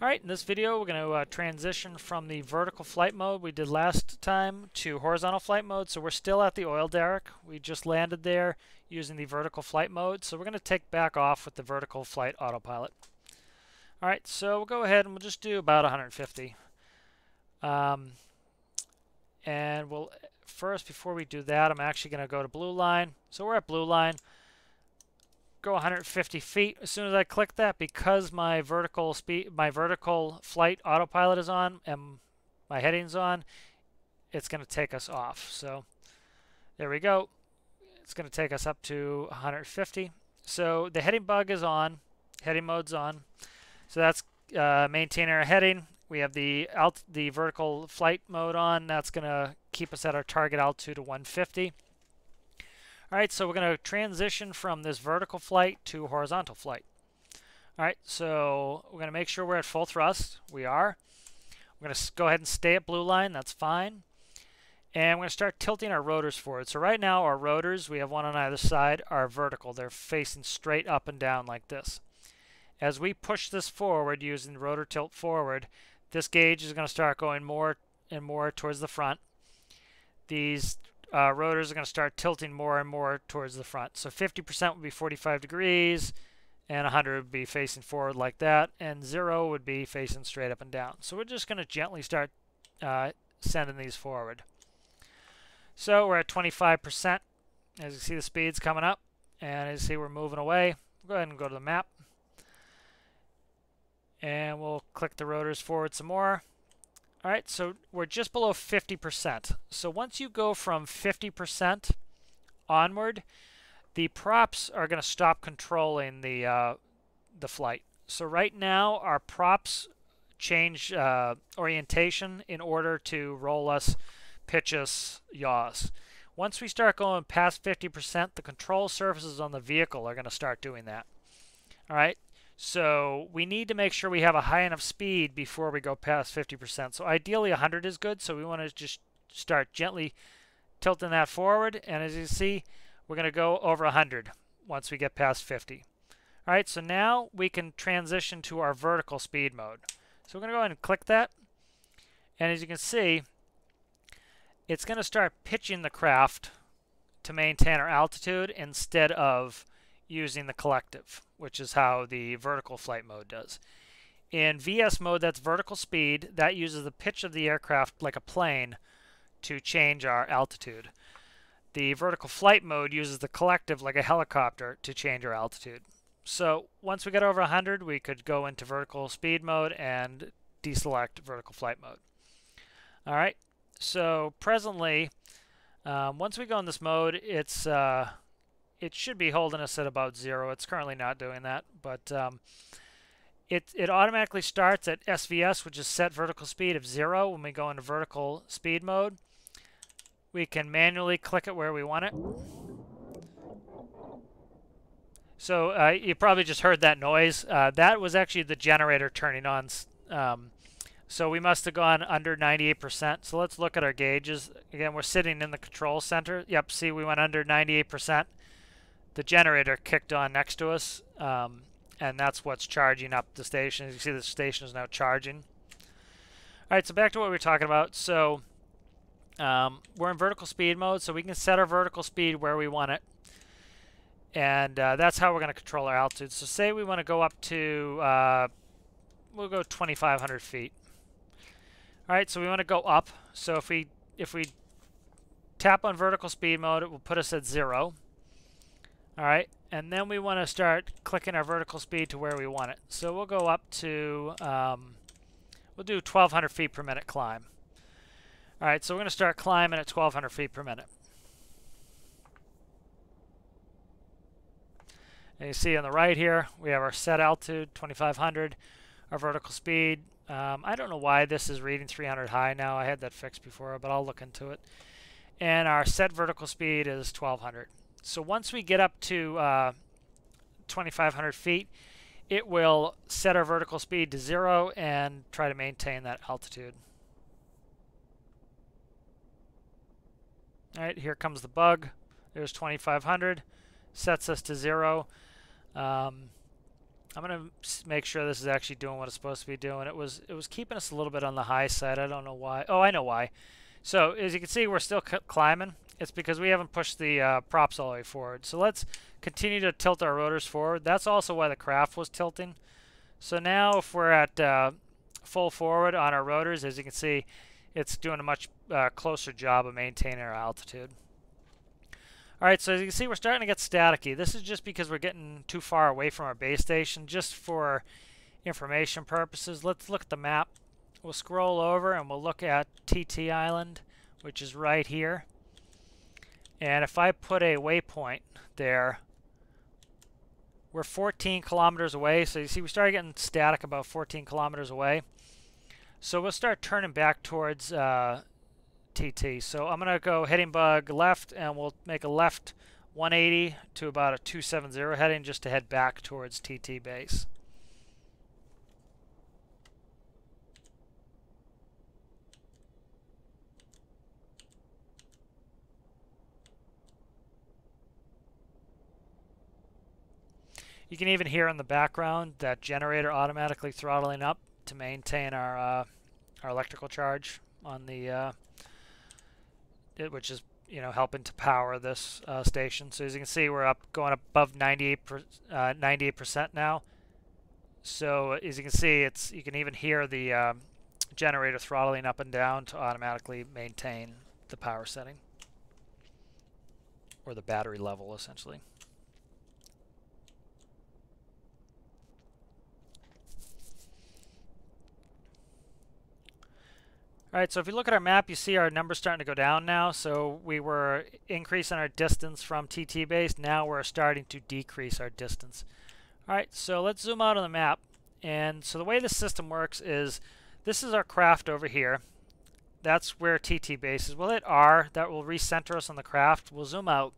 Alright, in this video we're going to uh, transition from the vertical flight mode we did last time to horizontal flight mode. So we're still at the oil derrick. We just landed there using the vertical flight mode. So we're going to take back off with the vertical flight autopilot. Alright, so we'll go ahead and we'll just do about 150. Um, and we'll first, before we do that, I'm actually going to go to blue line. So we're at blue line go 150 feet. As soon as I click that, because my vertical speed, my vertical flight autopilot is on and my heading's on, it's going to take us off. So there we go. It's going to take us up to 150. So the heading bug is on, heading mode's on. So that's uh, maintaining our heading. We have the alt the vertical flight mode on. That's going to keep us at our target altitude of 150. All right, so we're going to transition from this vertical flight to horizontal flight. All right, so we're going to make sure we're at full thrust. We are. We're going to go ahead and stay at blue line. That's fine. And we're going to start tilting our rotors forward. So right now our rotors, we have one on either side, are vertical. They're facing straight up and down like this. As we push this forward using the rotor tilt forward, this gauge is going to start going more and more towards the front. These uh, rotors are going to start tilting more and more towards the front. So 50% would be 45 degrees, and 100 would be facing forward like that, and 0 would be facing straight up and down. So we're just going to gently start uh, sending these forward. So we're at 25%. As you see, the speed's coming up, and as you see, we're moving away. Go ahead and go to the map. And we'll click the rotors forward some more. All right, so we're just below 50%. So once you go from 50% onward, the props are going to stop controlling the uh, the flight. So right now, our props change uh, orientation in order to roll us, pitch us, yaw us. Once we start going past 50%, the control surfaces on the vehicle are going to start doing that. All right, so we need to make sure we have a high enough speed before we go past 50%. So ideally 100 is good. So we want to just start gently tilting that forward. And as you see, we're going to go over 100 once we get past 50. All right, so now we can transition to our vertical speed mode. So we're going to go ahead and click that. And as you can see, it's going to start pitching the craft to maintain our altitude instead of using the collective, which is how the vertical flight mode does. In VS mode, that's vertical speed. That uses the pitch of the aircraft like a plane to change our altitude. The vertical flight mode uses the collective like a helicopter to change our altitude. So once we get over 100, we could go into vertical speed mode and deselect vertical flight mode. All right, so presently, um, once we go in this mode, it's uh, it should be holding us at about zero. It's currently not doing that, but um, it, it automatically starts at SVS, which is set vertical speed of zero when we go into vertical speed mode. We can manually click it where we want it. So uh, you probably just heard that noise. Uh, that was actually the generator turning on. Um, so we must have gone under 98%. So let's look at our gauges. Again, we're sitting in the control center. Yep, see we went under 98% the generator kicked on next to us, um, and that's what's charging up the station. You see, the station is now charging. All right, so back to what we were talking about. So um, we're in vertical speed mode, so we can set our vertical speed where we want it. And uh, that's how we're going to control our altitude. So say we want to go up to, uh, we'll go 2,500 feet. All right, so we want to go up. So if we if we tap on vertical speed mode, it will put us at zero. All right, and then we want to start clicking our vertical speed to where we want it. So we'll go up to, um, we'll do 1,200 feet per minute climb. All right, so we're going to start climbing at 1,200 feet per minute. And you see on the right here, we have our set altitude, 2,500, our vertical speed. Um, I don't know why this is reading 300 high now. I had that fixed before, but I'll look into it. And our set vertical speed is 1,200. So once we get up to uh, 2,500 feet, it will set our vertical speed to zero and try to maintain that altitude. All right, here comes the bug. There's 2,500, sets us to zero. Um, I'm going to make sure this is actually doing what it's supposed to be doing. It was it was keeping us a little bit on the high side. I don't know why. Oh, I know why. So as you can see, we're still climbing. It's because we haven't pushed the uh, props all the way forward. So let's continue to tilt our rotors forward. That's also why the craft was tilting. So now if we're at uh, full forward on our rotors, as you can see, it's doing a much uh, closer job of maintaining our altitude. All right, so as you can see, we're starting to get staticky. This is just because we're getting too far away from our base station. Just for information purposes, let's look at the map. We'll scroll over and we'll look at TT Island, which is right here. And if I put a waypoint there, we're 14 kilometers away. So you see, we started getting static about 14 kilometers away. So we'll start turning back towards uh, TT. So I'm going to go heading bug left, and we'll make a left 180 to about a 270 heading just to head back towards TT base. You can even hear in the background that generator automatically throttling up to maintain our uh, our electrical charge on the uh, it, which is you know helping to power this uh, station. So as you can see, we're up going above 98 98 uh, percent now. So as you can see, it's you can even hear the um, generator throttling up and down to automatically maintain the power setting or the battery level essentially. All right, so if you look at our map, you see our numbers starting to go down now. So we were increasing our distance from TT base. Now we're starting to decrease our distance. All right, so let's zoom out on the map. And so the way the system works is this is our craft over here. That's where TT base is. We'll hit R. That will recenter us on the craft. We'll zoom out.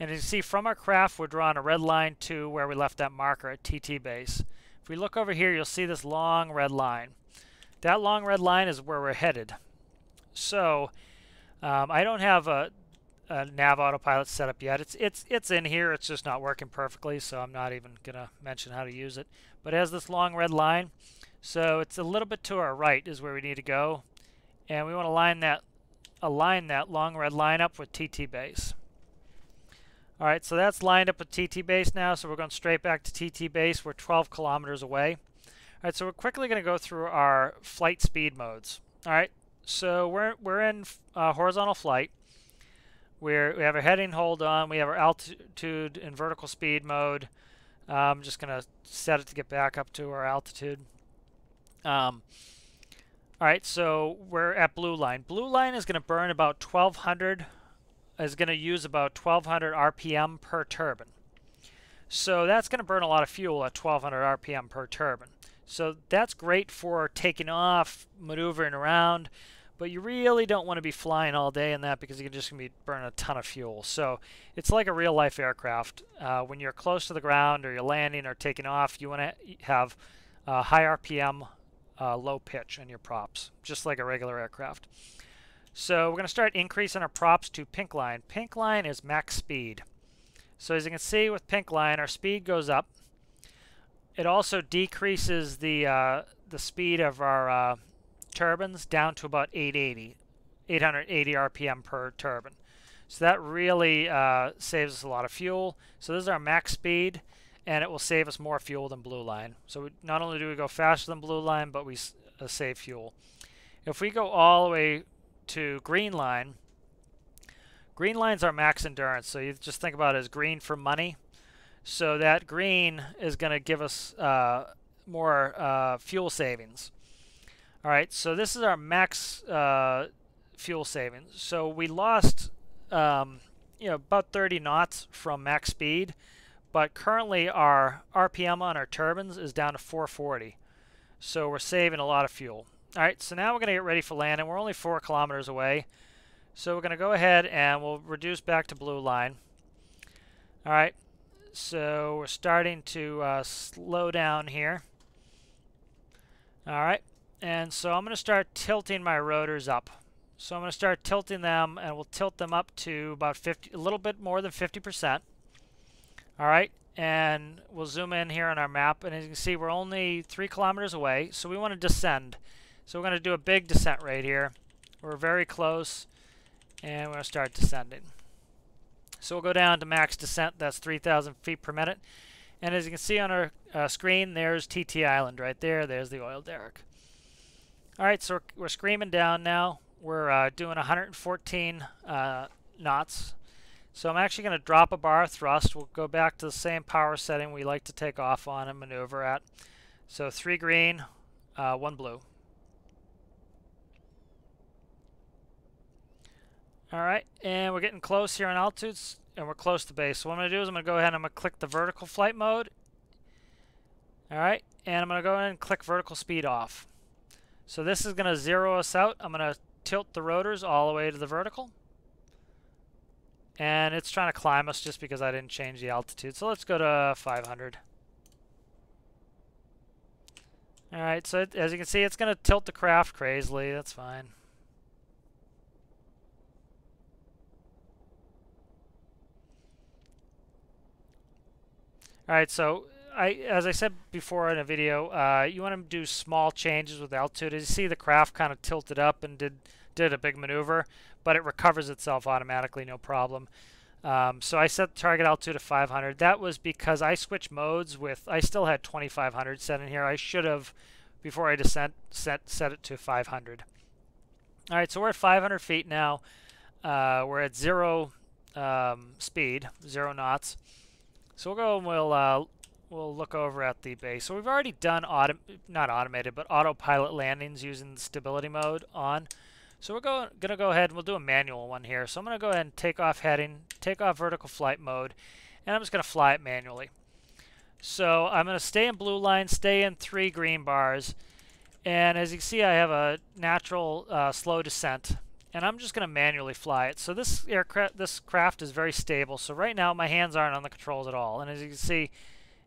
And as you see, from our craft, we're drawing a red line to where we left that marker at TT base. If we look over here, you'll see this long red line. That long red line is where we're headed. So um, I don't have a, a, nav autopilot set up yet. It's it's it's in here. It's just not working perfectly, so I'm not even gonna mention how to use it. But it has this long red line, so it's a little bit to our right is where we need to go, and we want to line that align that long red line up with TT base. All right, so that's lined up with TT base now, so we're going straight back to TT base. We're 12 kilometers away. All right, so we're quickly going to go through our flight speed modes. All right, so we're, we're in uh, horizontal flight. We're, we have our heading hold on. We have our altitude and vertical speed mode. Uh, I'm just going to set it to get back up to our altitude. Um, all right, so we're at blue line. Blue line is going to burn about 1,200, is going to use about 1,200 RPM per turbine. So that's going to burn a lot of fuel at 1,200 RPM per turbine. So that's great for taking off, maneuvering around, but you really don't want to be flying all day in that because you're just going to be burning a ton of fuel. So it's like a real life aircraft. Uh, when you're close to the ground or you're landing or taking off, you want to have uh, high RPM, uh, low pitch in your props, just like a regular aircraft. So we're going to start increasing our props to pink line. Pink line is max speed. So as you can see with pink line, our speed goes up. It also decreases the uh, the speed of our uh, turbines down to about 880, 880 RPM per turbine. So that really uh, saves us a lot of fuel. So this is our max speed, and it will save us more fuel than Blue Line. So we, not only do we go faster than Blue Line, but we uh, save fuel. If we go all the way to Green Line, Green Line's our max endurance. So you just think about it as green for money. So that green is going to give us uh, more uh, fuel savings. All right, so this is our max uh, fuel savings. So we lost, um, you know, about 30 knots from max speed, but currently our RPM on our turbines is down to 440. So we're saving a lot of fuel. All right, so now we're going to get ready for landing. We're only four kilometers away. So we're going to go ahead and we'll reduce back to blue line. All right, so we're starting to uh, slow down here. All right, and so I'm going to start tilting my rotors up. So I'm going to start tilting them, and we'll tilt them up to about 50, a little bit more than 50%. All right, and we'll zoom in here on our map. And as you can see, we're only three kilometers away, so we want to descend. So we're going to do a big descent right here. We're very close, and we're going to start descending. So we'll go down to max descent. That's 3,000 feet per minute. And as you can see on our uh, screen, there's TT Island right there. There's the oil derrick. All right, so we're, we're screaming down now. We're uh, doing 114 uh, knots. So I'm actually going to drop a bar thrust. We'll go back to the same power setting we like to take off on and maneuver at. So three green, uh, one blue. All right, and we're getting close here on altitudes, and we're close to base. So what I'm going to do is I'm going to go ahead and I'm going to click the vertical flight mode. All right, and I'm going to go ahead and click vertical speed off. So this is going to zero us out. I'm going to tilt the rotors all the way to the vertical. And it's trying to climb us just because I didn't change the altitude. So let's go to 500. All right, so it, as you can see, it's going to tilt the craft crazily. That's fine. All right, so I, as I said before in a video, uh, you want to do small changes with altitude. You see, the craft kind of tilted up and did did a big maneuver, but it recovers itself automatically, no problem. Um, so I set the target altitude to 500. That was because I switched modes with, I still had 2500 set in here. I should have, before I descent, set, set it to 500. All right, so we're at 500 feet now. Uh, we're at zero um, speed, zero knots. So we'll go and we'll uh, we'll look over at the base. So we've already done auto not automated, but autopilot landings using stability mode on. So we're going gonna go ahead and we'll do a manual one here. So I'm gonna go ahead and take off heading, take off vertical flight mode, and I'm just gonna fly it manually. So I'm gonna stay in blue line, stay in three green bars, and as you can see, I have a natural uh, slow descent and I'm just going to manually fly it. So this aircraft, this craft is very stable. So right now my hands aren't on the controls at all, and as you can see,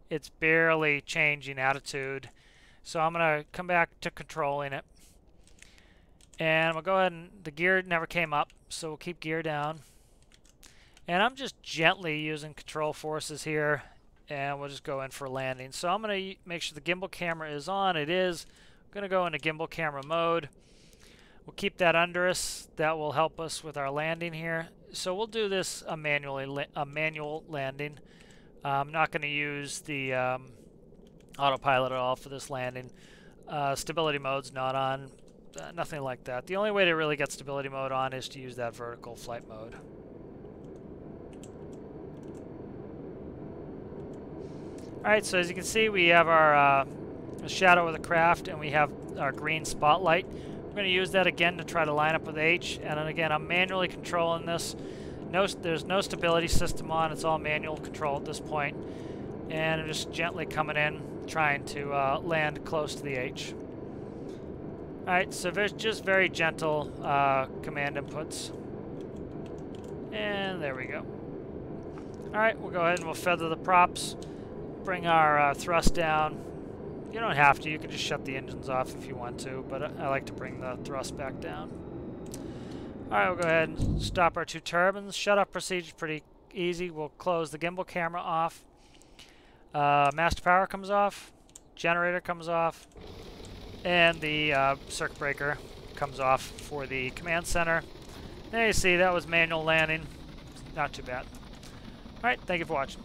it's barely changing attitude. So I'm going to come back to controlling it, and to go ahead and the gear never came up, so we'll keep gear down. And I'm just gently using control forces here, and we'll just go in for landing. So I'm going to make sure the gimbal camera is on. It is. I'm going to go into gimbal camera mode. We'll keep that under us. That will help us with our landing here. So we'll do this a manually a manual landing. I'm not going to use the um, autopilot at all for this landing. Uh, stability mode's not on. Uh, nothing like that. The only way to really get stability mode on is to use that vertical flight mode. Alright, so as you can see, we have our uh, shadow of the craft and we have our green spotlight going to use that again to try to line up with H. And then again, I'm manually controlling this. No, There's no stability system on. It's all manual control at this point. And I'm just gently coming in, trying to uh, land close to the H. Alright, so there's just very gentle uh, command inputs. And there we go. Alright, we'll go ahead and we'll feather the props, bring our uh, thrust down, you don't have to. You can just shut the engines off if you want to, but I like to bring the thrust back down. Alright, we'll go ahead and stop our two turbines. Shut off procedure pretty easy. We'll close the gimbal camera off. Uh, master power comes off. Generator comes off. And the uh, circuit breaker comes off for the command center. There you see, that was manual landing. Not too bad. Alright, thank you for watching.